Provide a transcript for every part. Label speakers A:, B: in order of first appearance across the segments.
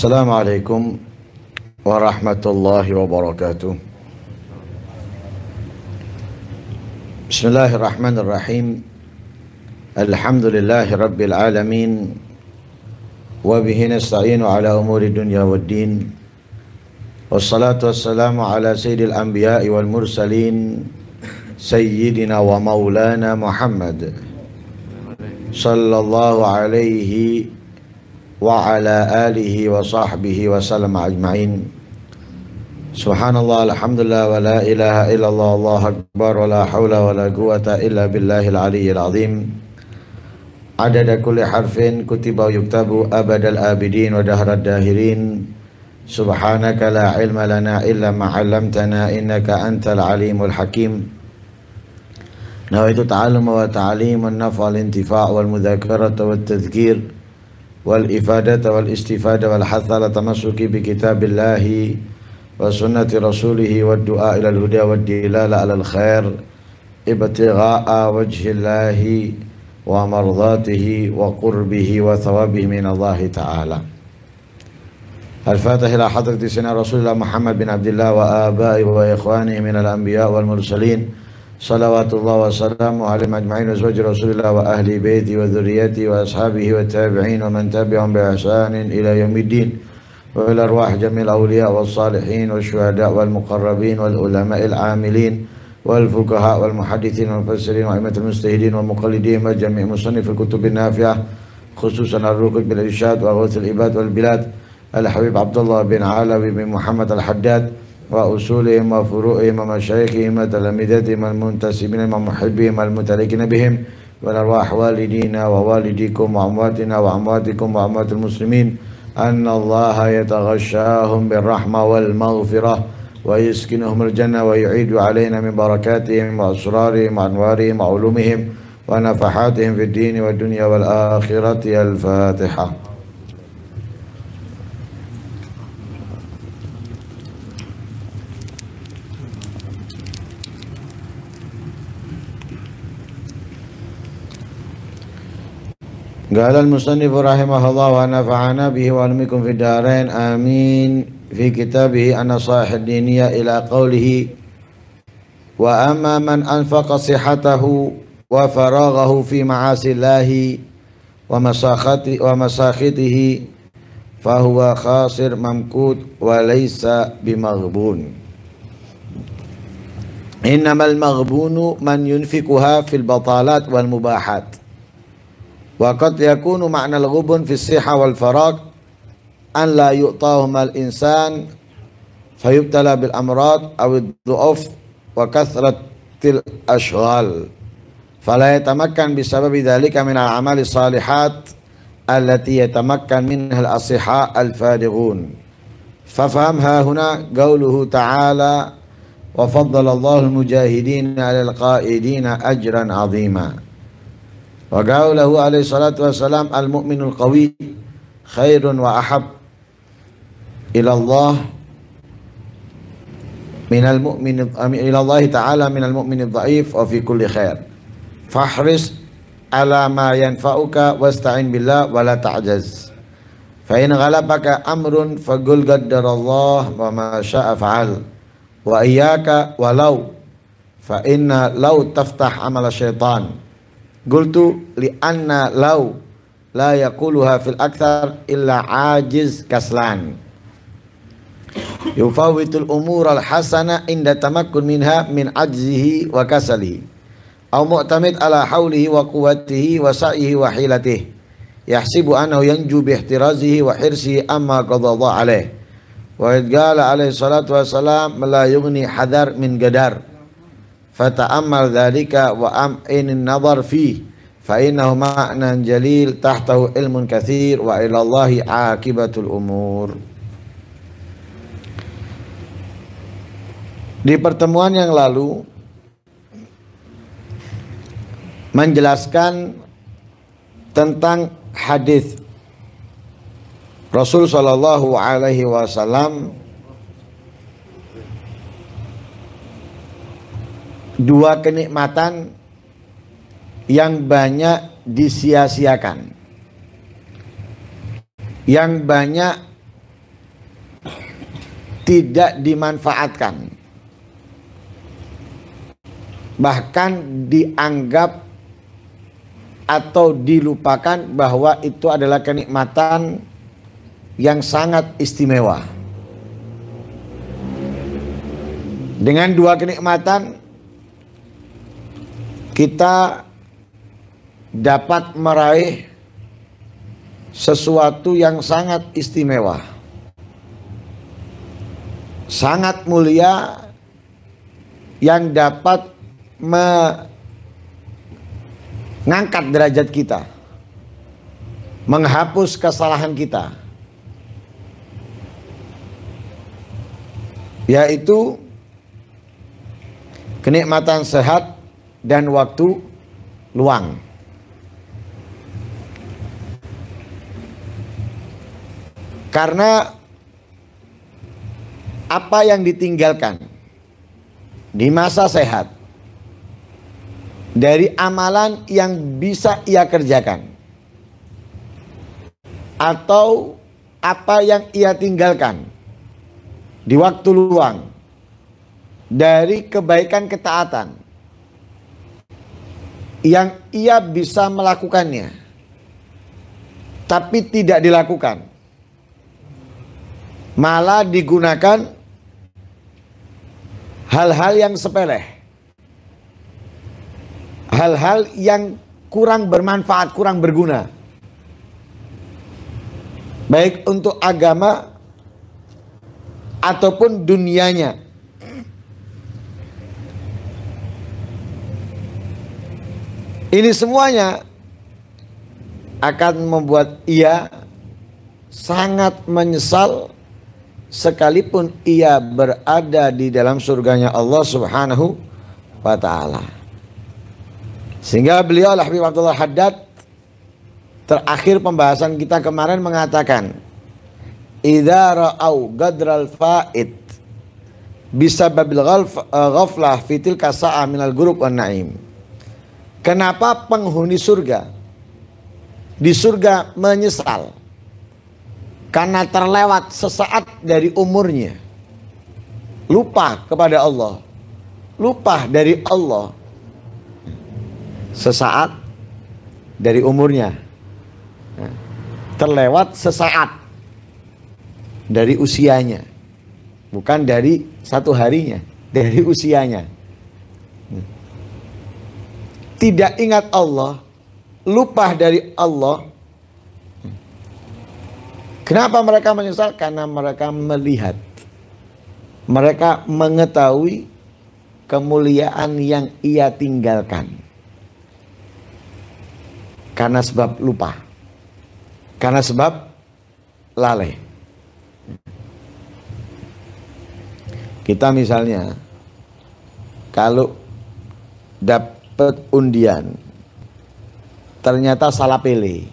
A: السلام عليكم ورحمة الله وبركاته. بسم الله الرحمن الرحيم. الحمد لله رب العالمين وبه نستعين على أمور الدنيا والدين والصلاة والسلام على سيد الأنبياء والمرسلين سيدنا ومولانا محمد صلى الله عليه wa ala alihi wa sahbihi wa sallam ajma'in. Subhanallah alhamdulillah wa la ilaha illallah Allah akbar wa la hawla wa la quwata illa billahil aliyyil azim. Adada kulli harfin kutiba yuktabu abadal abidin wa dahrad dahirin. Subhanaka la ilma lana illa ma'allamtana innaka antal alimul hakim. Nawaitu ta'alum wa ta'alim wa nafa al-intifa' wal mudhakarata wa tadhkir. والإفادة والاستفادة والحث على التمسك بكتاب الله وسنة رسوله والدعاء إلى الهدى والدلالة على الخير ابتغاء وجه الله ومرضاته وقربه وثوابه من الله تعالى. الفاتح إلى حضرة سيدنا رسول الله محمد بن عبد الله وآبائه وإخوانه من الأنبياء والمرسلين صلوات الله وسلامه عليهم أجمعين وزوج رسول الله وأهل بيته وذريته وأصحابه والتابعين ومن تبعهم بإحسان إلى يوم الدين وإلى أرواح جميع الأولياء والصالحين والشهداء والمقربين والعلماء العاملين والفقهاء والمحدثين والمفسرين وأئمة المجتهدين والمقلدين وجميع مصنف الكتب النافعة خصوصا الركن بالإرشاد وغوث العباد والبلاد الحبيب عبد الله بن علوي بن محمد الحداد وأصولهم وفروعهم ومشايخهم وتلامذتهم المنتسبين ومحبهم المتلكين بهم والأرواح والدينا ووالديكم وأمواتنا وأمواتكم وأموات المسلمين أن الله يتغشاهم بالرحمة والمغفرة ويسكنهم الجنة ويعيد علينا من بركاتهم وأسرارهم وأنوارهم وعلومهم ونفحاتهم في الدين والدنيا والآخرة الفاتحة. قال المصنف رحمه الله ونفعنا به وعلمكم في الدارين. آمين. في كتابه النصائح الدينية إلى قوله وأما من أنفق صحته وفراغه في معاصي الله ومساخطه فهو خاسر ممكوت وليس بمغبون. إنما المغبون من ينفقها في البطالات والمباحات. وقد يكون معنى الغبن في الصحة والفراغ أن لا يؤطاهما الإنسان فيبتلى بالأمراض أو الضعف وكثرة الأشغال. فلا يتمكن بسبب ذلك من الأعمال الصالحات التي يتمكن منها الأصحاء الفارغون. ففهمها هنا قوله تعالى وفضل الله المجاهدين على القائدين أجرا عظيما. وقوله عليه الصلاة والسلام المؤمن القوي خير وأحب إلى الله من المؤمن إلى الله تعالى من المؤمن الضعيف وفي كل خير. فاحرص على ما ينفعك واستعن بالله ولا تعجز. فإن غلبك أمر فقل قدر الله وما شاء فعل. وإياك ولو فإن لو تفتح عمل الشيطان. Gultu li anna lau la yaquluha fil akthar illa ajiz kaslan. Yufawitul umur al hasana inda tamakkun minha min ajzihi wa kasalihi. Au mu'tamid ala haulihi wa quwwatihi wa sa'ihi wa hilatihi. Yahsibu annahu yanju bi ihtirazihi wa hirsihi amma qadadha alaih. Wa qala alaihi salatu wassalam la yughni hadar min gadar fata'ammal dzalika wa am'inin nadhar fi fa innahu ma'nan jalil tahtahu ilmun kathir wa ilallahi akibatul umur. Di pertemuan yang lalu menjelaskan tentang hadis Rasul Shallallahu Alaihi Wasallam dua kenikmatan yang banyak disia-siakan yang banyak tidak dimanfaatkan. Bahkan dianggap atau dilupakan bahwa itu adalah kenikmatan yang sangat istimewa. Dengan dua kenikmatan kita dapat meraih sesuatu yang sangat istimewa. Sangat mulia yang dapat mengangkat derajat kita. Menghapus kesalahan kita. Yaitu kenikmatan sehat dan waktu luang. Karena apa yang ditinggalkan di masa sehat dari amalan yang bisa ia kerjakan atau apa yang ia tinggalkan di waktu luang dari kebaikan ketaatan yang ia bisa melakukannya. Tapi tidak dilakukan. Malah digunakan hal-hal yang sepele. Hal-hal yang kurang bermanfaat kurang berguna. Baik untuk agama ataupun dunianya Ini semuanya akan membuat ia sangat menyesal sekalipun ia berada di dalam surganya Allah Subhanahu wa taala. Sehingga beliau Habib Abdullah Haddad terakhir pembahasan kita kemarin mengatakan idza ra'au gadral fa'id bisa babil ghaflah fitil kasa'a minal gurub wan na'im Kenapa penghuni surga di surga menyesal? Karena terlewat sesaat dari umurnya. Lupa kepada Allah. Lupa dari Allah. Sesaat dari umurnya. Terlewat sesaat dari usianya. Bukan dari satu harinya, dari usianya tidak ingat Allah, lupa dari Allah. Kenapa mereka menyesal? Karena mereka melihat, mereka mengetahui kemuliaan yang ia tinggalkan. Karena sebab lupa. Karena sebab lalai. Kita misalnya kalau dap dapat undian. Ternyata salah pilih.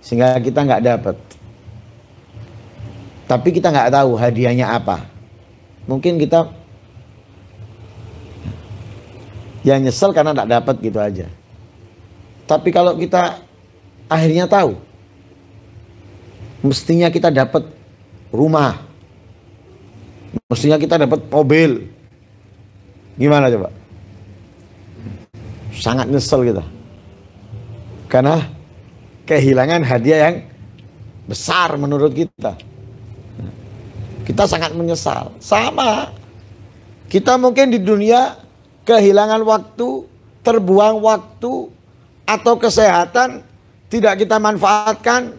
A: Sehingga kita nggak dapat tapi kita nggak tahu hadiahnya apa. Mungkin kita yang nyesel karena nggak dapat gitu aja. Tapi kalau kita akhirnya tahu mestinya kita dapat rumah. Mestinya kita dapat mobil. Gimana coba sangat nyesel kita. Karena kehilangan hadiah yang besar menurut kita. Kita sangat menyesal. Sama. Kita mungkin di dunia kehilangan waktu, terbuang waktu, atau kesehatan tidak kita manfaatkan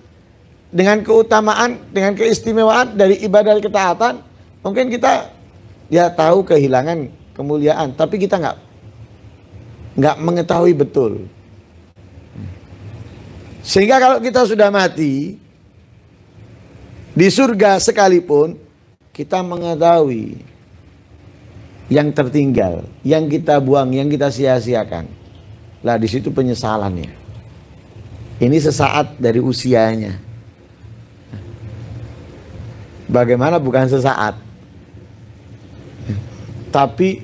A: dengan keutamaan, dengan keistimewaan dari ibadah ketaatan. Mungkin kita ya tahu kehilangan kemuliaan, tapi kita nggak nggak mengetahui betul. Sehingga kalau kita sudah mati di surga sekalipun kita mengetahui yang tertinggal, yang kita buang, yang kita sia-siakan. Lah di situ penyesalannya. Ini sesaat dari usianya. Bagaimana bukan sesaat? Tapi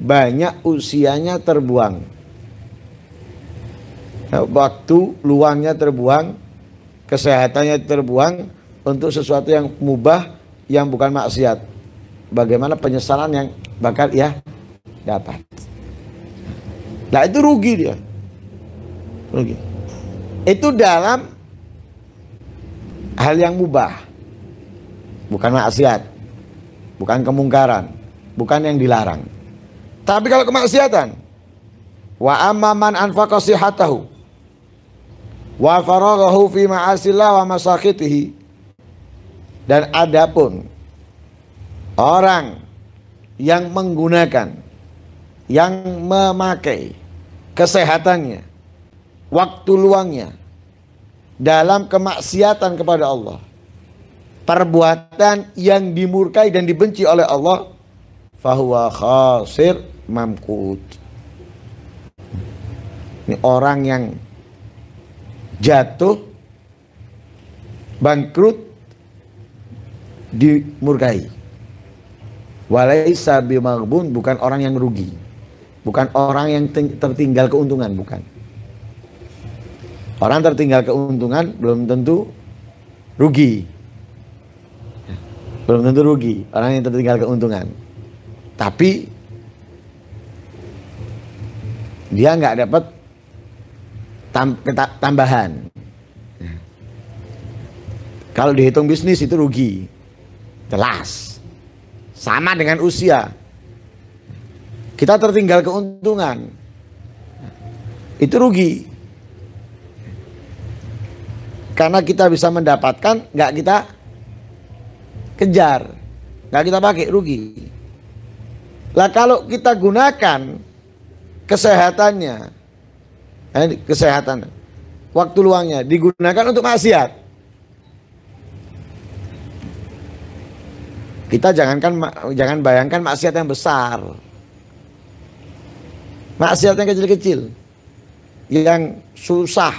A: banyak usianya terbuang. Waktu luangnya terbuang, kesehatannya terbuang untuk sesuatu yang mubah yang bukan maksiat. bagaimana penyesalan yang bakal ia dapat. Nah itu rugi dia. Rugi. Itu dalam hal yang mubah. Bukan maksiat. Bukan kemungkaran. Bukan yang dilarang. Tapi kalau kemaksiatan. Wa amman anfaqa sihatahu. Wa faraghahu fi ma'asillah wa masakitihi. Dan adapun orang yang menggunakan yang memakai kesehatannya, waktu luangnya dalam kemaksiatan kepada Allah. Perbuatan yang dimurkai dan dibenci oleh Allah, fahuwa khasir mamkut. Ini orang yang jatuh, bangkrut, dimurkai. Walaisa bimaghbun bukan orang yang rugi. Bukan orang yang tertinggal keuntungan, bukan. Orang tertinggal keuntungan belum tentu rugi. Belum tentu rugi orang yang tertinggal keuntungan. Tapi dia nggak dapat tam, tambahan. Kalau dihitung bisnis itu rugi. Jelas. Sama dengan usia. Kita tertinggal keuntungan. Itu rugi. Karena kita bisa mendapatkan, nggak kita kejar, nggak kita pakai rugi. Lah kalau kita gunakan kesehatannya, eh, kesehatan, waktu luangnya digunakan untuk maksiat. Kita jangankan jangan bayangkan maksiat yang besar. Maksiat yang kecil-kecil. Yang susah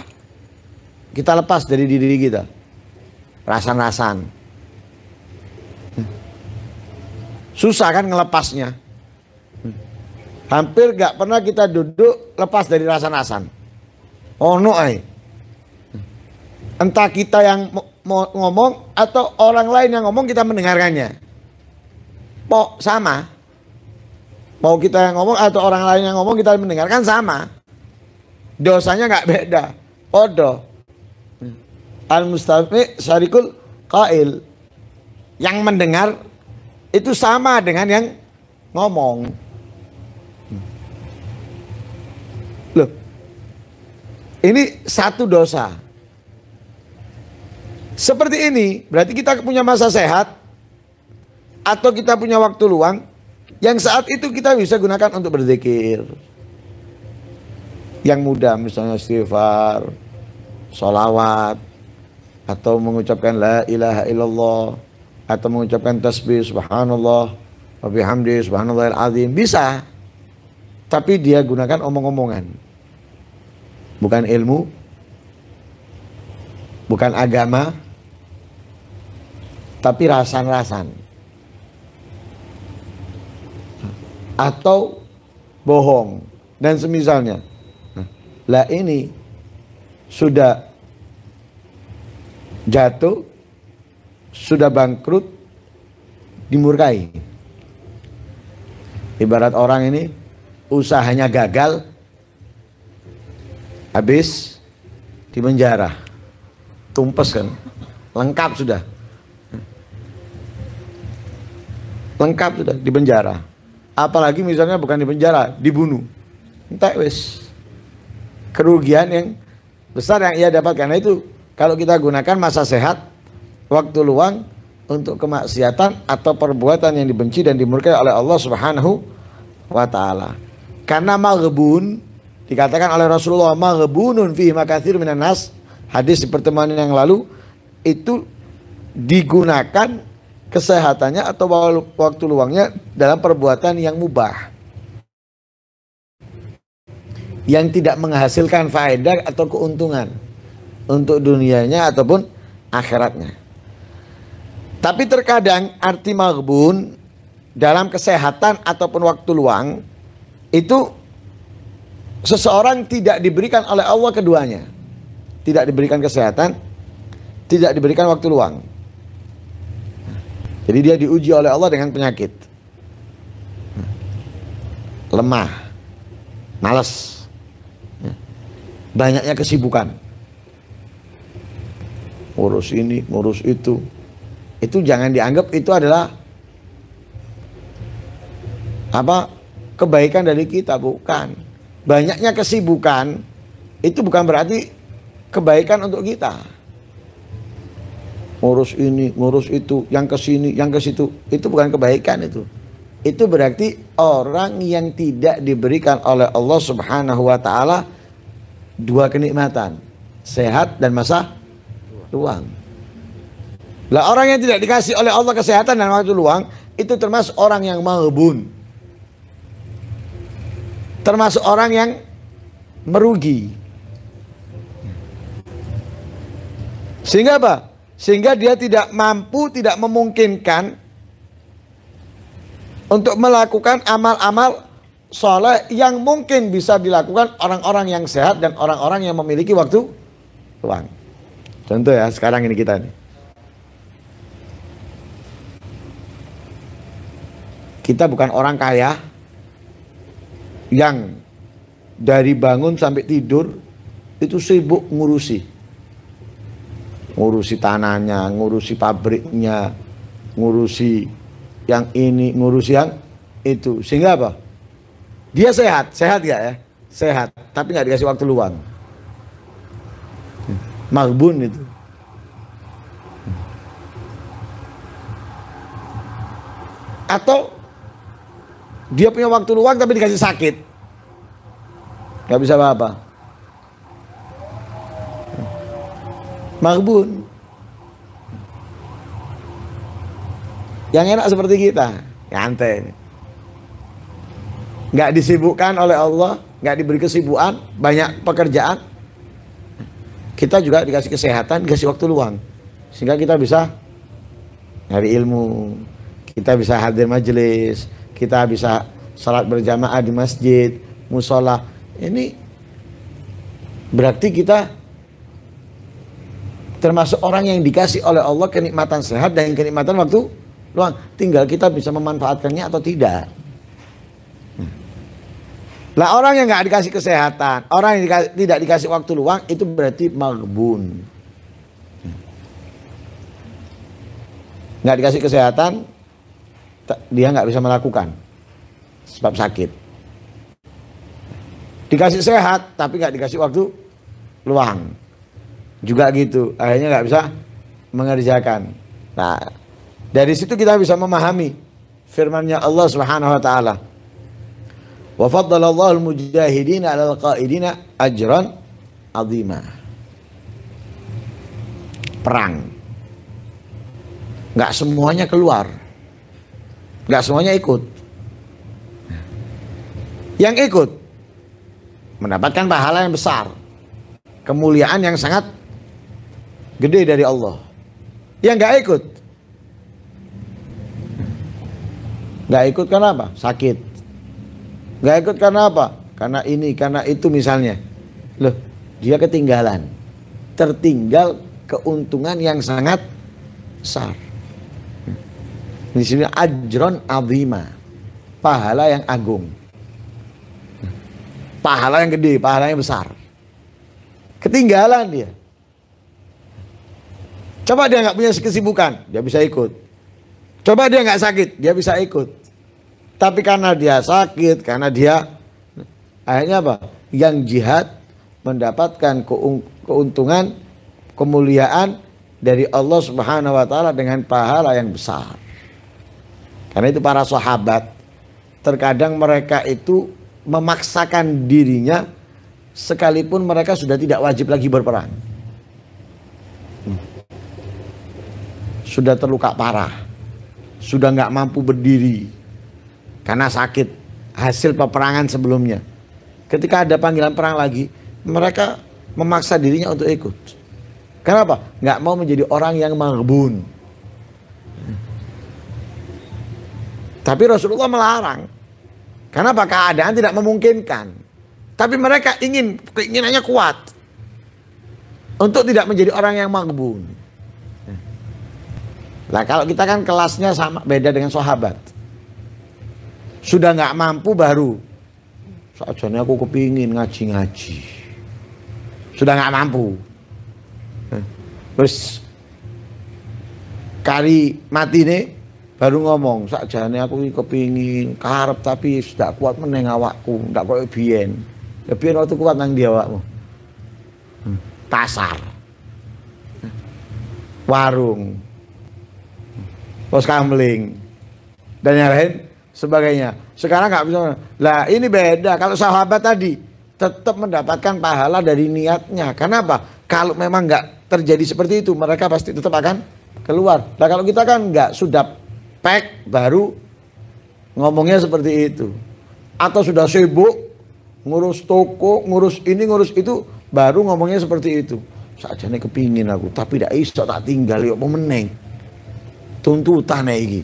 A: kita lepas dari diri kita. Rasan-rasan. Susah kan ngelepasnya. Hampir gak pernah kita duduk lepas dari rasan-rasan. Oh no ay. Entah kita yang mau ngomong atau orang lain yang ngomong kita mendengarkannya. Mau sama. Mau kita yang ngomong atau orang lain yang ngomong kita mendengarkan sama. Dosanya nggak beda. Podo al mustami syarikul qail yang mendengar itu sama dengan yang ngomong ini satu dosa. Seperti ini berarti kita punya masa sehat atau kita punya waktu luang yang saat itu kita bisa gunakan untuk berzikir. Yang mudah misalnya istighfar solawat atau mengucapkan la ilaha illallah atau mengucapkan tasbih subhanallah wa bihamdi subhanallahil azim. Bisa tapi dia gunakan omong-omongan bukan ilmu. Bukan agama. Tapi rasan-rasan. Atau bohong. Dan semisalnya. Lah ini sudah jatuh, sudah bangkrut, dimurkai. Ibarat orang ini usahanya gagal, habis di penjara, tumpes kan, lengkap sudah. Lengkap sudah di penjara. Apalagi misalnya bukan di penjara, dibunuh. Entah wis. Kerugian yang besar yang ia dapatkan nah, itu kalau kita gunakan masa sehat, waktu luang untuk kemaksiatan atau perbuatan yang dibenci dan dimurkai oleh Allah Subhanahu wa taala. Karena maghbun dikatakan oleh Rasulullah maghbunun fi makatsir minan nas hadis di pertemuan yang lalu itu digunakan kesehatannya atau waktu luangnya dalam perbuatan yang mubah yang tidak menghasilkan faedah atau keuntungan untuk dunianya ataupun akhiratnya. Tapi terkadang arti maghbun dalam kesehatan ataupun waktu luang itu seseorang tidak diberikan oleh Allah keduanya. Tidak diberikan kesehatan, tidak diberikan waktu luang. Jadi dia diuji oleh Allah dengan penyakit. Lemah. Malas. Banyaknya kesibukan. Ngurus ini, ngurus itu. Itu jangan dianggap itu adalah apa kebaikan dari kita bukan banyaknya kesibukan itu bukan berarti kebaikan untuk kita. Ngurus ini ngurus itu yang ke sini yang ke situ. Itu bukan kebaikan itu. Itu berarti orang yang tidak diberikan oleh Allah Subhanahu wa taala dua kenikmatan sehat dan masa luang. Lah orang yang tidak dikasih oleh Allah kesehatan dan waktu luang itu termasuk orang yang maghbun termasuk orang yang merugi. Sehingga apa? Sehingga dia tidak mampu, tidak memungkinkan untuk melakukan amal-amal soleh yang mungkin bisa dilakukan orang-orang yang sehat dan orang-orang yang memiliki waktu luang. Contoh ya sekarang ini kita nih. Kita bukan orang kaya, yang dari bangun sampai tidur itu sibuk ngurusi ngurusi tanahnya, ngurusi pabriknya, ngurusi yang ini, ngurusi yang itu. Sehingga apa? Dia sehat, sehat gak ya? Sehat, tapi nggak dikasih waktu luang. Magbun itu. Atau dia punya waktu luang tapi dikasih sakit. Gak bisa apa-apa. Magbun. Yang enak seperti kita. Nyantai. Gak disibukkan oleh Allah. Gak diberi kesibukan. Banyak pekerjaan. Kita juga dikasih kesehatan, dikasih waktu luang. Sehingga kita bisa nyari ilmu. Kita bisa hadir majelis kita bisa salat berjamaah di masjid, musola. Ini berarti kita termasuk orang yang dikasih oleh Allah kenikmatan sehat dan kenikmatan waktu luang. Tinggal kita bisa memanfaatkannya atau tidak. Lah orang yang nggak dikasih kesehatan, orang yang dikasih, tidak dikasih waktu luang itu berarti magbun. Nggak dikasih kesehatan, dia nggak bisa melakukan sebab sakit. Dikasih sehat tapi nggak dikasih waktu luang. Juga gitu, akhirnya nggak bisa mengerjakan. Nah, dari situ kita bisa memahami firman-Nya Allah Subhanahu wa taala. Wa faddalallahu al-mujahidina 'alal qa'idina ajran 'azima. Perang. Nggak semuanya keluar. Nggak semuanya ikut. Yang ikut mendapatkan pahala yang besar. Kemuliaan yang sangat gede dari Allah. Yang nggak ikut. Nggak ikut karena apa? Sakit. Nggak ikut karena apa? Karena ini, karena itu misalnya. Loh, dia ketinggalan. Tertinggal keuntungan yang sangat besar. Di sini ajron azima. Pahala yang agung. Pahala yang gede, pahala yang besar. Ketinggalan dia. Coba dia nggak punya kesibukan, dia bisa ikut. Coba dia nggak sakit, dia bisa ikut. Tapi karena dia sakit, karena dia akhirnya apa? Yang jihad mendapatkan keuntungan, kemuliaan dari Allah Subhanahu wa taala dengan pahala yang besar. Karena itu para sahabat terkadang mereka itu memaksakan dirinya sekalipun mereka sudah tidak wajib lagi berperang. Hmm. Sudah terluka parah. Sudah nggak mampu berdiri karena sakit hasil peperangan sebelumnya. Ketika ada panggilan perang lagi, mereka memaksa dirinya untuk ikut. Kenapa? Nggak mau menjadi orang yang magbun. Tapi Rasulullah melarang. Karena apa? Keadaan tidak memungkinkan. Tapi mereka ingin, keinginannya kuat. Untuk tidak menjadi orang yang magbun. Lah kalau kita kan kelasnya sama beda dengan sahabat. Sudah nggak mampu baru. Sajane aku kepingin ngaji-ngaji. Sudah nggak mampu. Terus kari mati nih baru ngomong sakjane aku iki kepingin karep tapi sudah kuat meneng awakku ndak koyo biyen. Ya biyen waktu kuat nang dia awakmu? Hmm. pasar. Warung. Pos kamling dan yang lain sebagainya. Sekarang nggak bisa. Lah ini beda. Kalau sahabat tadi tetap mendapatkan pahala dari niatnya. Karena apa? Kalau memang nggak terjadi seperti itu mereka pasti tetap akan keluar. Nah kalau kita kan nggak sudah pack baru ngomongnya seperti itu. Atau sudah sibuk ngurus toko, ngurus ini, ngurus itu, baru ngomongnya seperti itu. Saja nih kepingin aku, tapi tidak iso tak tinggal yuk meneng. Tuntutan ini.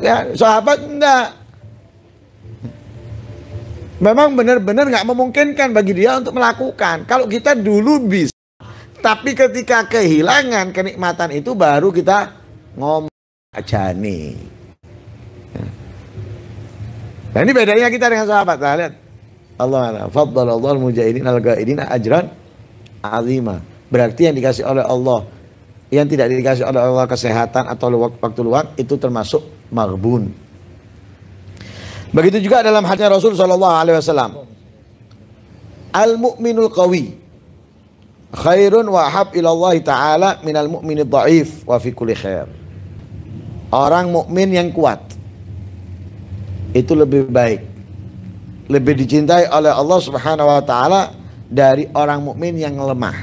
A: Ya, sahabat enggak. Memang benar-benar nggak memungkinkan bagi dia untuk melakukan. Kalau kita dulu bisa, tapi ketika kehilangan kenikmatan itu baru kita ngomong ajani. Nah ini bedanya kita dengan sahabat. Nah, lihat. Allah faddal Allah mujahidin al gaidin ajran azima. Berarti yang dikasih oleh Allah yang tidak dikasih oleh Allah kesehatan atau waktu luang itu termasuk maghbun. Begitu juga dalam hadisnya Rasul sallallahu alaihi wasallam. Al mu'minul qawi khairun wa hab ila Allah taala minal mu'minid dhaif wa fi kulli khair orang mukmin yang kuat itu lebih baik. Lebih dicintai oleh Allah Subhanahu wa taala dari orang mukmin yang lemah.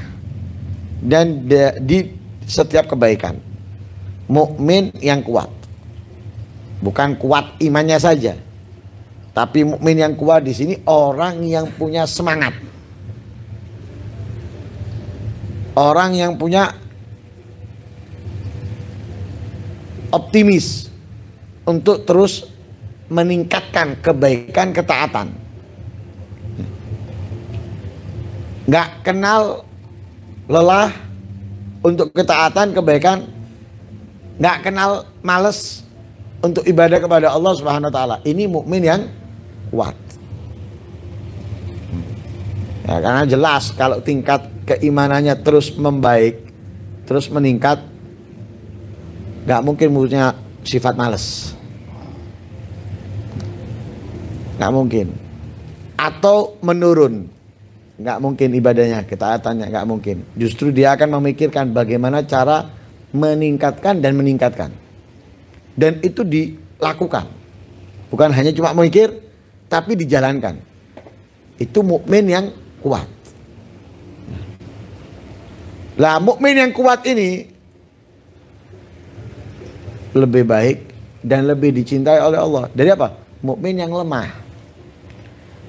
A: Dan di setiap kebaikan. Mukmin yang kuat. Bukan kuat imannya saja. Tapi mukmin yang kuat di sini orang yang punya semangat. Orang yang punya optimis untuk terus meningkatkan kebaikan ketaatan. Nggak kenal lelah untuk ketaatan kebaikan, nggak kenal males untuk ibadah kepada Allah Subhanahu Wa Taala. Ini mukmin yang kuat. Ya, karena jelas kalau tingkat keimanannya terus membaik, terus meningkat, nggak mungkin punya sifat males. Nggak mungkin. Atau menurun. Nggak mungkin ibadahnya. Ketaatannya nggak mungkin. Justru dia akan memikirkan bagaimana cara meningkatkan dan meningkatkan. Dan itu dilakukan. Bukan hanya cuma memikir tapi dijalankan. Itu mukmin yang kuat. Lah mukmin yang kuat ini lebih baik dan lebih dicintai oleh Allah. Dari apa? Mukmin yang lemah.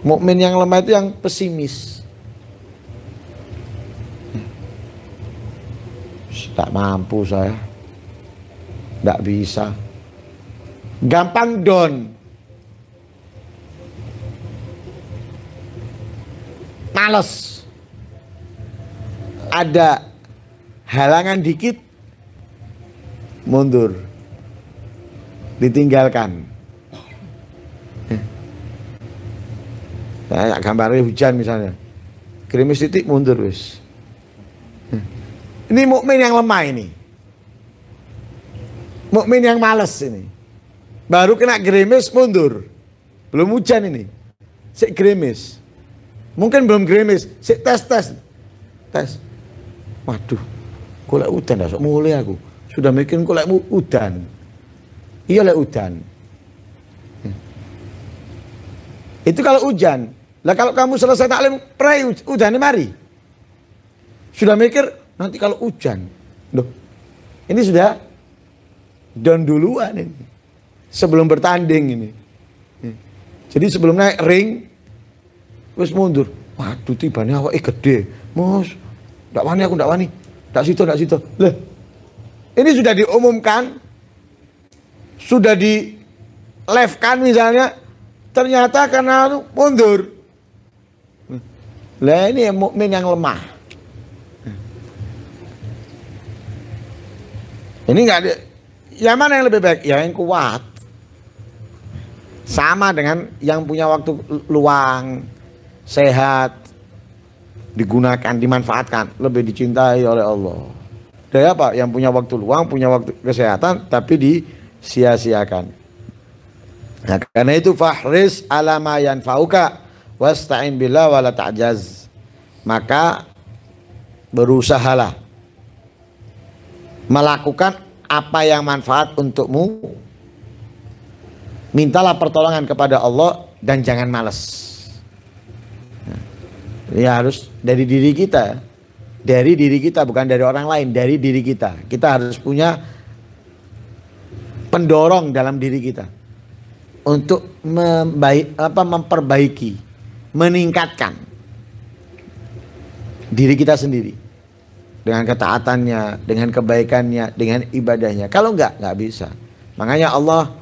A: Mukmin yang lemah itu yang pesimis. Tak mampu saya. Tidak bisa. Gampang down. Males. Ada halangan dikit mundur ditinggalkan. Nah, gambarnya hujan misalnya. Gerimis titik mundur wis. Ini mukmin yang lemah ini. Mukmin yang males ini. Baru kena gerimis mundur. Belum hujan ini. Sik gerimis. Mungkin belum gerimis, sik tes tes. Waduh. Kok udan dah mulai aku. Sudah mikir kok udan. Iya oleh hujan. Itu kalau hujan. Lah kalau kamu selesai taklim pray hujan mari. Sudah mikir nanti kalau hujan. Loh. Ini sudah dan duluan ini. Sebelum bertanding ini. Jadi sebelum naik ring terus mundur. Waduh tibanya awak gede. Mus, ndak wani aku ndak wani. Ndak situ ndak situ. Lah. Ini sudah diumumkan sudah di left kan misalnya ternyata karena mundur lah ini yang mukmin yang lemah Ini nggak ada. Yang mana yang lebih baik? Ya yang kuat. Sama dengan yang punya waktu luang, sehat, digunakan, dimanfaatkan, lebih dicintai oleh Allah. Dari apa? Yang punya waktu luang, punya waktu kesehatan, tapi disia-siakan. Nah, karena itu fahris alama yanfa'uka wasta'in billah wala ta'jaz. Maka berusahalah melakukan apa yang manfaat untukmu mintalah pertolongan kepada Allah dan jangan malas. Ya harus dari diri kita. Dari diri kita bukan dari orang lain, dari diri kita. Kita harus punya pendorong dalam diri kita untuk membaik, apa, memperbaiki, meningkatkan diri kita sendiri dengan ketaatannya, dengan kebaikannya, dengan ibadahnya. Kalau enggak, enggak bisa. Makanya Allah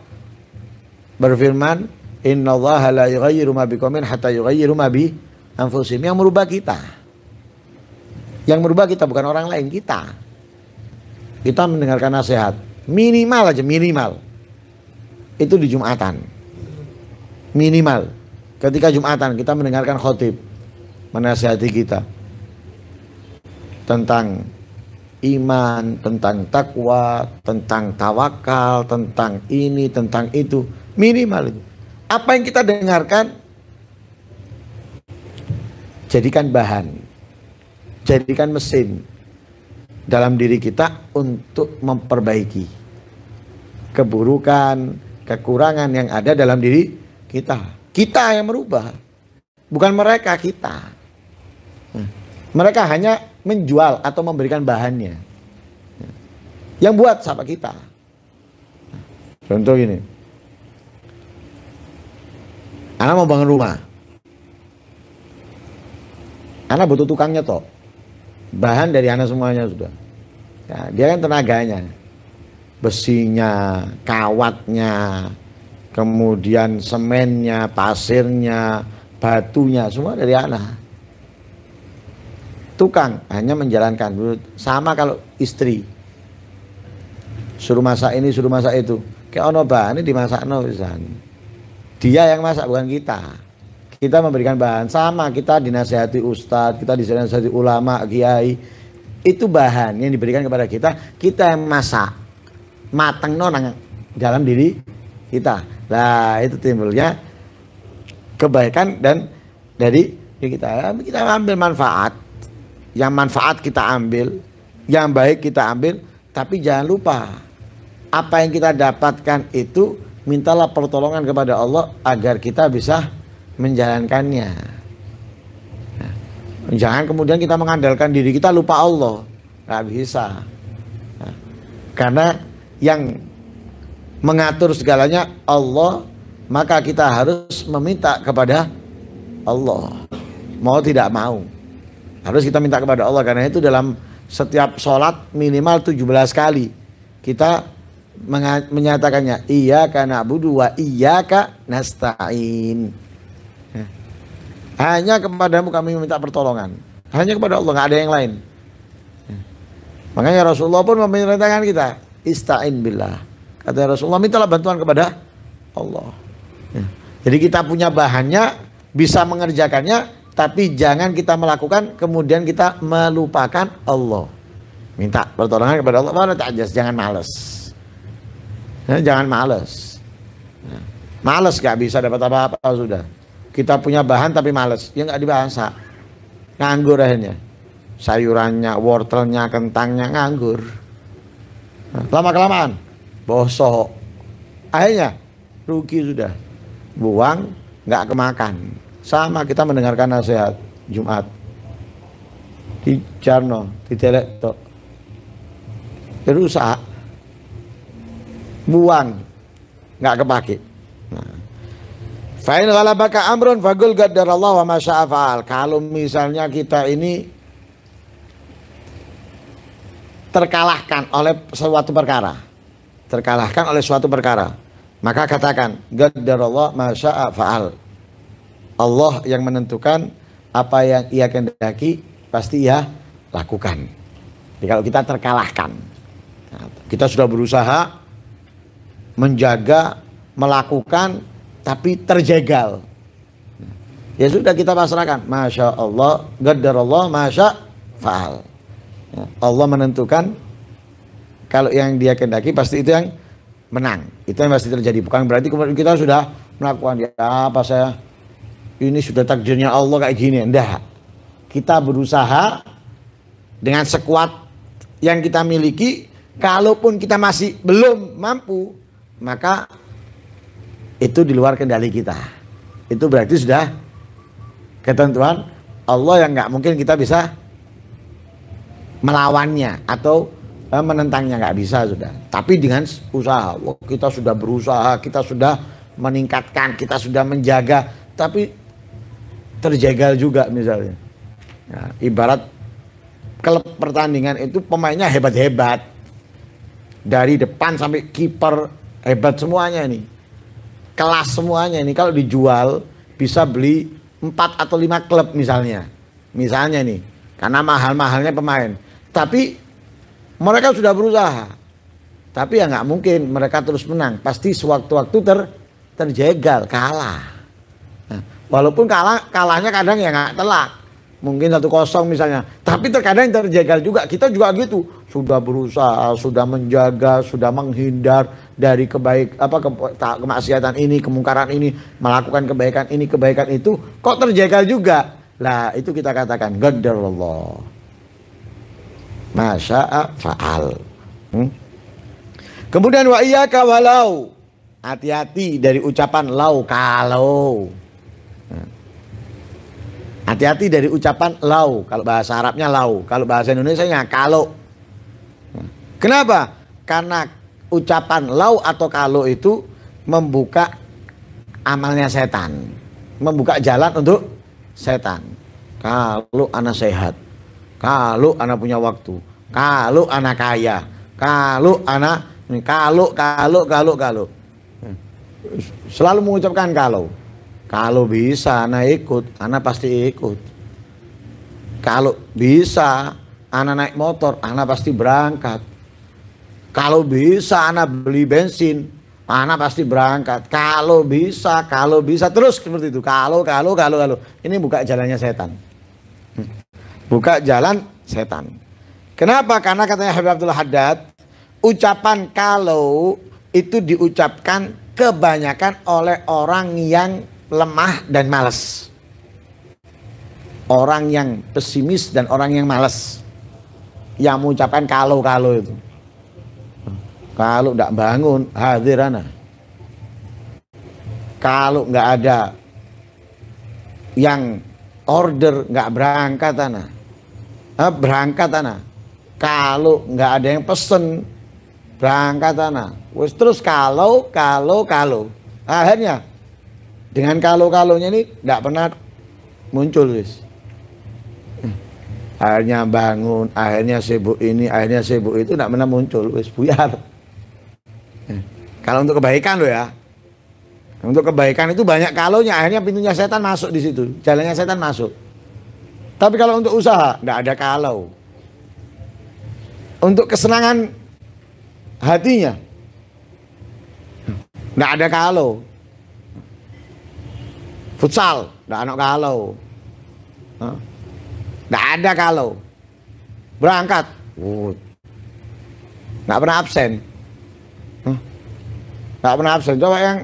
A: berfirman, Inna Allah la yughayyiru ma hatta yughayyiru ma bi anfusihim. Yang merubah kita. Yang merubah kita bukan orang lain, kita. Kita mendengarkan nasihat. Minimal aja, minimal. Itu di Jumatan. Minimal. Ketika Jumatan kita mendengarkan khotib. Menasihati kita. Tentang iman, tentang takwa, tentang tawakal, tentang ini, tentang itu. Minimal itu. Apa yang kita dengarkan jadikan bahan. Jadikan mesin dalam diri kita untuk memperbaiki keburukan, kekurangan yang ada dalam diri kita. Kita yang merubah. Bukan mereka, kita. Mereka hanya menjual atau memberikan bahannya. Yang buat siapa kita? Contoh ini. Anak mau bangun rumah. Anak butuh tukangnya toh. Bahan dari anak semuanya sudah. Ya, dia kan tenaganya. Besinya, kawatnya, kemudian semennya, pasirnya, batunya, semua dari anak. Tukang hanya menjalankan. Sama kalau istri. Suruh masak ini, suruh masak itu. Kayak ono bahan ini dimasak no dia yang masak bukan kita. Kita memberikan bahan sama kita dinasihati ustadz, kita dinasihati ulama, kiai. Itu bahan yang diberikan kepada kita, kita yang masak. Mateng nonang dalam diri kita. Nah, itu timbulnya kebaikan dan dari kita kita ambil manfaat. Yang manfaat kita ambil, yang baik kita ambil, tapi jangan lupa apa yang kita dapatkan itu mintalah pertolongan kepada Allah agar kita bisa menjalankannya. Nah, jangan kemudian kita mengandalkan diri kita lupa Allah, nggak bisa. Nah, karena yang mengatur segalanya Allah, maka kita harus meminta kepada Allah. Mau tidak mau. Harus kita minta kepada Allah karena itu dalam setiap sholat minimal 17 kali. Kita menyatakannya iya karena budu wa iya nasta'in. Hanya kepadamu kami meminta pertolongan. Hanya kepada Allah nggak ada yang lain. Makanya Rasulullah pun memerintahkan kita ista'in billah kata Rasulullah mintalah bantuan kepada Allah jadi kita punya bahannya bisa mengerjakannya tapi jangan kita melakukan kemudian kita melupakan Allah minta pertolongan kepada Allah jangan males Ya, jangan males. Ya. Males gak bisa dapat apa-apa sudah. Kita punya bahan tapi males. Ya nggak dibahasa. Nganggur akhirnya. Sayurannya, wortelnya, kentangnya nganggur. Lama kelamaan bosok. Akhirnya rugi sudah. Buang nggak kemakan. Sama kita mendengarkan nasihat Jumat di Jarno, di Telek Rusak buang nggak kepake nah. Fa'in ghalabaka amrun fagul Allah wa masya'afal. Kalau misalnya kita ini terkalahkan oleh suatu perkara. Terkalahkan oleh suatu perkara. Maka katakan Allah masya'afal. Allah yang menentukan apa yang ia kehendaki pasti ia lakukan. Jadi kalau kita terkalahkan. Nah, Kita sudah berusaha menjaga, melakukan, tapi terjegal. Ya sudah kita pasrahkan. Masya Allah, gadar Allah, masya faal. Allah menentukan kalau yang dia kendaki pasti itu yang menang. Itu yang pasti terjadi. Bukan berarti kemudian kita sudah melakukan ya apa saya ini sudah takdirnya Allah kayak gini. Enggak. Kita berusaha dengan sekuat yang kita miliki. Kalaupun kita masih belum mampu, maka itu di luar kendali kita. Itu berarti sudah ketentuan Allah yang nggak mungkin kita bisa melawannya atau eh, menentangnya nggak bisa sudah. Tapi dengan usaha, Wah, kita sudah berusaha, kita sudah meningkatkan, kita sudah menjaga, tapi terjagal juga misalnya. Ya, ibarat klub pertandingan itu pemainnya hebat-hebat. Dari depan sampai kiper hebat semuanya ini. Kelas semuanya ini. Kalau dijual bisa beli empat atau lima klub misalnya. Misalnya nih karena mahal-mahalnya pemain tapi mereka sudah berusaha. Tapi ya nggak mungkin mereka terus menang. Pasti sewaktu-waktu ter terjegal kalah. Nah, walaupun kalah kalahnya kadang ya nggak telak. Mungkin satu kosong misalnya. Tapi terkadang terjegal juga. Kita juga gitu. Sudah berusaha sudah menjaga sudah menghindar dari kebaik apa ke, kemaksiatan ini kemungkaran ini melakukan kebaikan ini kebaikan itu kok terjegal juga? Lah itu kita katakan Allah masya faal hmm? kemudian wa iya walau hati-hati dari ucapan lau kalau Hati-hati dari ucapan lau. Kalau bahasa Arabnya lau. Kalau bahasa Indonesia nya kalau. Kenapa? Karena ucapan lau atau kalau itu membuka amalnya setan. Membuka jalan untuk setan. Kalau anak sehat. Kalau anak punya waktu. Kalau anak kaya. Kalau anak kalau kalau kalau kalau. Selalu mengucapkan kalau. Kalau bisa anak ikut, anak pasti ikut. Kalau bisa anak naik motor, anak pasti berangkat. Kalau bisa anak beli bensin, anak pasti berangkat. Kalau bisa, kalau bisa terus seperti itu. Kalau, kalau, kalau, kalau. Ini buka jalannya setan. Buka jalan setan. Kenapa? Karena katanya Habib Abdul Haddad, ucapan kalau itu diucapkan kebanyakan oleh orang yang lemah dan malas. Orang yang pesimis dan orang yang malas. Yang mengucapkan kalau-kalau itu. Kalau tidak bangun, hadir anak. Kalau nggak ada yang order nggak berangkat anak. Berangkat anak. Kalau nggak ada yang pesen berangkat anak. Terus kalau, kalau, kalau. Akhirnya dengan kalau-kalonya ini tidak pernah muncul, guys. Akhirnya bangun, akhirnya sibuk ini, akhirnya sibuk itu tidak pernah muncul, guys. Buyar. Kalau untuk kebaikan loh ya. Untuk kebaikan itu banyak kalonya, akhirnya pintunya setan masuk di situ. Jalannya setan masuk. Tapi kalau untuk usaha, tidak ada kalau. Untuk kesenangan hatinya, tidak ada kalau. Futsal, tidak ada kalau. Tidak ada kalau. Berangkat, nggak pernah absen. Nggak pernah absen. Coba yang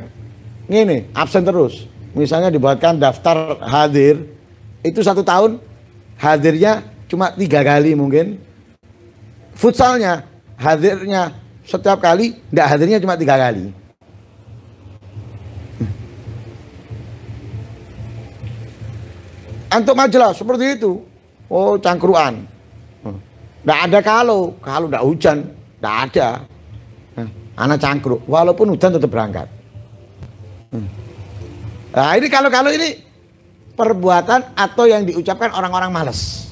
A: ini absen terus. Misalnya dibuatkan daftar hadir, itu satu tahun hadirnya cuma tiga kali mungkin. Futsalnya hadirnya setiap kali, tidak hadirnya cuma tiga kali. Antum majalah seperti itu. Oh, cangkruan. Tidak ada kalau, kalau tidak hujan, tidak ada. Anak cangkruk, walaupun hujan tetap berangkat. Nah ini kalau-kalau ini perbuatan atau yang diucapkan orang-orang malas.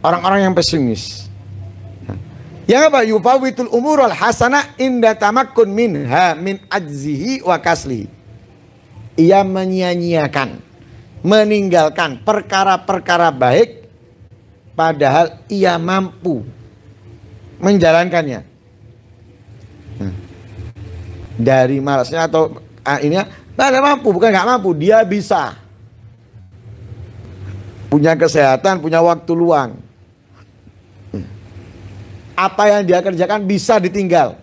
A: Orang-orang yang pesimis. Yang apa? Yufawitul umur al hasanah inda tamakkun minha min ajzihi wa kasli. Ia menyia-nyiakan meninggalkan perkara-perkara baik padahal ia mampu menjalankannya. dari malasnya atau ah, ini tidak mampu bukan nggak mampu dia bisa punya kesehatan punya waktu luang apa yang dia kerjakan bisa ditinggal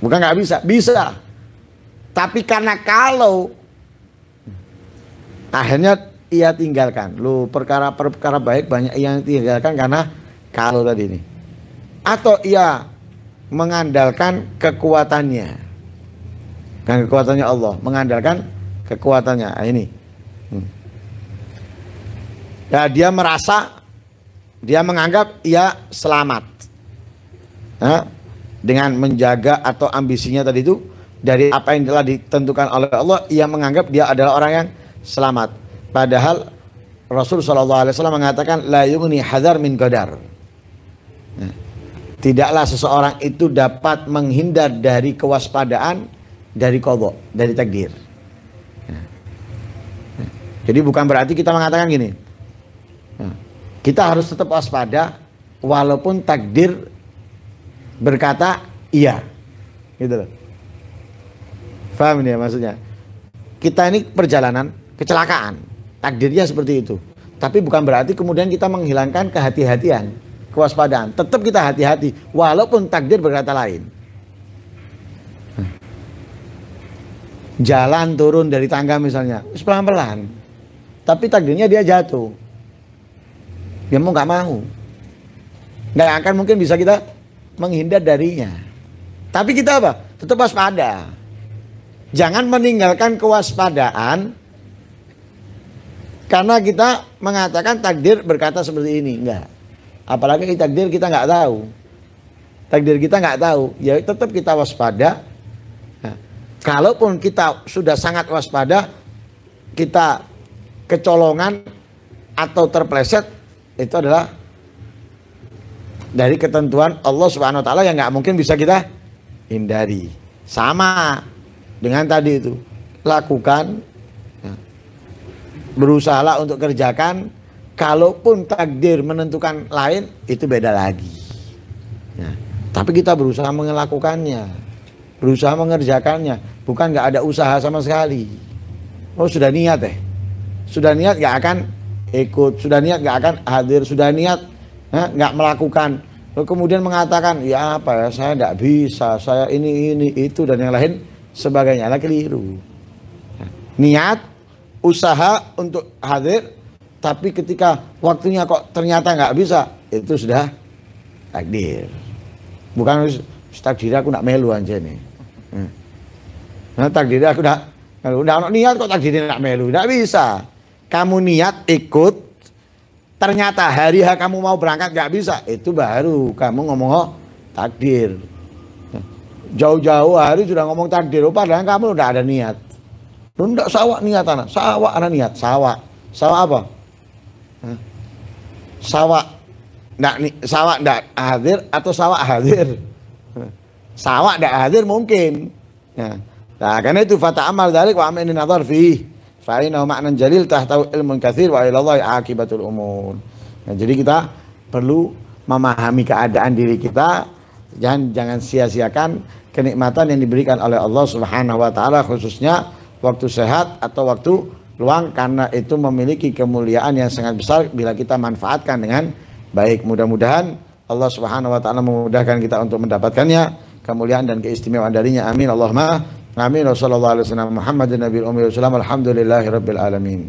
A: bukan nggak bisa bisa tapi karena kalau akhirnya ia tinggalkan. Lu perkara-perkara baik banyak yang tinggalkan karena kalau tadi ini. Atau ia mengandalkan kekuatannya. Kan kekuatannya Allah, mengandalkan kekuatannya. Nah, ini. Hmm. Ya, dia merasa dia menganggap ia selamat. Nah, dengan menjaga atau ambisinya tadi itu dari apa yang telah ditentukan oleh Allah, ia menganggap dia adalah orang yang selamat. Padahal Rasul Shallallahu Alaihi Wasallam mengatakan la yugni hadar min qadar. Nah, tidaklah seseorang itu dapat menghindar dari kewaspadaan dari kodok, dari takdir. Jadi bukan berarti kita mengatakan gini. Nah, kita harus tetap waspada walaupun takdir berkata iya. Gitu loh. Paham ya maksudnya? Kita ini perjalanan kecelakaan takdirnya seperti itu. Tapi bukan berarti kemudian kita menghilangkan kehati-hatian, kewaspadaan. Tetap kita hati-hati, walaupun takdir berkata lain. Jalan turun dari tangga misalnya, pelan-pelan. Tapi takdirnya dia jatuh. Dia mau nggak mau. Nggak akan mungkin bisa kita menghindar darinya. Tapi kita apa? Tetap waspada. Jangan meninggalkan kewaspadaan karena kita mengatakan takdir berkata seperti ini. Enggak. Apalagi takdir kita nggak tahu. Takdir kita nggak tahu. Ya tetap kita waspada. Nah, kalaupun kita sudah sangat waspada, kita kecolongan atau terpleset, itu adalah dari ketentuan Allah Subhanahu wa taala yang nggak mungkin bisa kita hindari. Sama dengan tadi itu. Lakukan berusaha untuk kerjakan kalaupun takdir menentukan lain itu beda lagi ya. tapi kita berusaha melakukannya berusaha mengerjakannya bukan nggak ada usaha sama sekali oh sudah niat deh sudah niat nggak akan ikut sudah niat nggak akan hadir sudah niat nggak melakukan. Lalu kemudian mengatakan ya apa ya saya tidak bisa saya ini ini itu dan yang lain sebagainya. Lah keliru. Niat usaha untuk hadir tapi ketika waktunya kok ternyata nggak bisa itu sudah takdir. Bukan takdir aku nak melu aja nih hmm. nah, takdir aku udah udah niat kok takdir nak melu. Nggak bisa kamu niat ikut ternyata hari H kamu mau berangkat nggak bisa itu baru kamu ngomong oh, takdir jauh-jauh hari sudah ngomong takdir oh, padahal kamu udah ada niat Lu sawak niat anak, sawak anak niat, sawak. Sawak apa? Hah? Sawak enggak sawak enggak hadir atau sawak hadir? Sawak enggak hadir mungkin. Ya. Nah, karena itu fata amal dalik wa amin nazar fi. Fa ma'nan jalil tahtahu ilmun katsir wa ilallahi akibatul umur. Nah, jadi kita perlu memahami keadaan diri kita jangan jangan sia-siakan kenikmatan yang diberikan oleh Allah Subhanahu wa taala khususnya waktu sehat atau waktu luang karena itu memiliki kemuliaan yang sangat besar bila kita manfaatkan dengan baik. Mudah-mudahan Allah Subhanahu wa taala memudahkan kita untuk mendapatkannya kemuliaan dan keistimewaan darinya. Amin. Allahumma amin. Wassallallahu alaihi wasallam Muhammadin nabiyil ummi wasallam. Alhamdulillahirabbil alamin.